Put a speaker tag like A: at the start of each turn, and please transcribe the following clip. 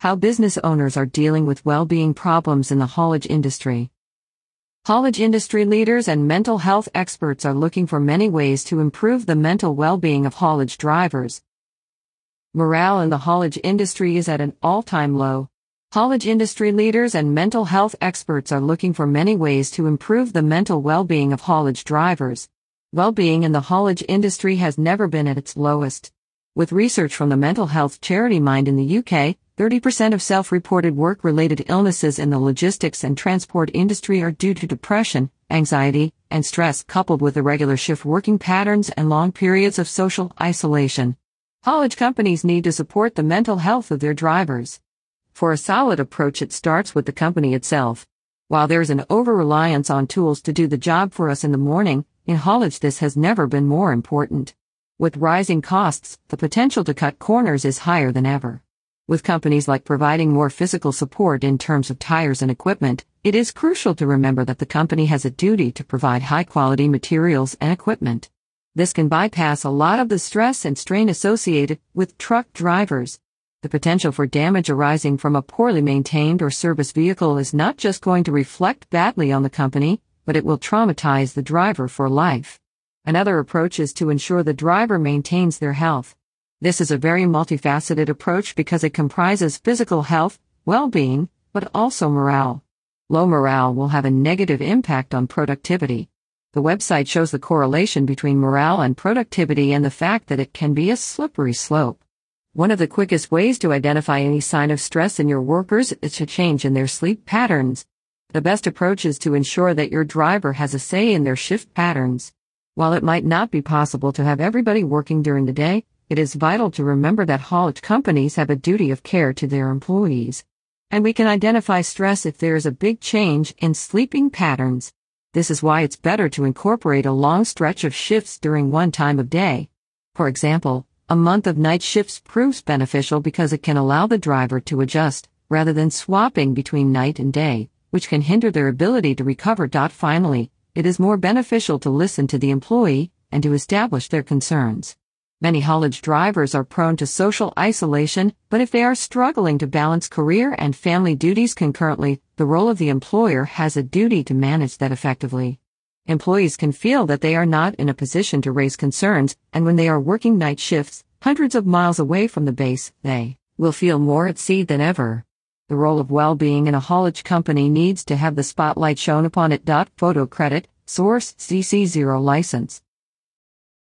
A: How business owners are dealing with well being problems in the haulage industry. Haulage industry leaders and mental health experts are looking for many ways to improve the mental well being of haulage drivers. Morale in the haulage industry is at an all time low. Haulage industry leaders and mental health experts are looking for many ways to improve the mental well being of haulage drivers. Well being in the haulage industry has never been at its lowest. With research from the mental health charity Mind in the UK, 30% of self reported work related illnesses in the logistics and transport industry are due to depression, anxiety, and stress coupled with irregular shift working patterns and long periods of social isolation. Haulage companies need to support the mental health of their drivers. For a solid approach, it starts with the company itself. While there's an over reliance on tools to do the job for us in the morning, in haulage this has never been more important. With rising costs, the potential to cut corners is higher than ever. With companies like providing more physical support in terms of tires and equipment, it is crucial to remember that the company has a duty to provide high quality materials and equipment. This can bypass a lot of the stress and strain associated with truck drivers. The potential for damage arising from a poorly maintained or service vehicle is not just going to reflect badly on the company, but it will traumatize the driver for life. Another approach is to ensure the driver maintains their health. This is a very multifaceted approach because it comprises physical health, well-being, but also morale. Low morale will have a negative impact on productivity. The website shows the correlation between morale and productivity and the fact that it can be a slippery slope. One of the quickest ways to identify any sign of stress in your workers is to change in their sleep patterns. The best approach is to ensure that your driver has a say in their shift patterns. While it might not be possible to have everybody working during the day, it is vital to remember that haulage companies have a duty of care to their employees. And we can identify stress if there is a big change in sleeping patterns. This is why it's better to incorporate a long stretch of shifts during one time of day. For example, a month of night shifts proves beneficial because it can allow the driver to adjust, rather than swapping between night and day, which can hinder their ability to recover. Finally, it is more beneficial to listen to the employee and to establish their concerns. Many haulage drivers are prone to social isolation, but if they are struggling to balance career and family duties concurrently, the role of the employer has a duty to manage that effectively. Employees can feel that they are not in a position to raise concerns, and when they are working night shifts, hundreds of miles away from the base, they will feel more at sea than ever. The role of well-being in a haulage company needs to have the spotlight shown upon it. Photo credit, source CC0 license.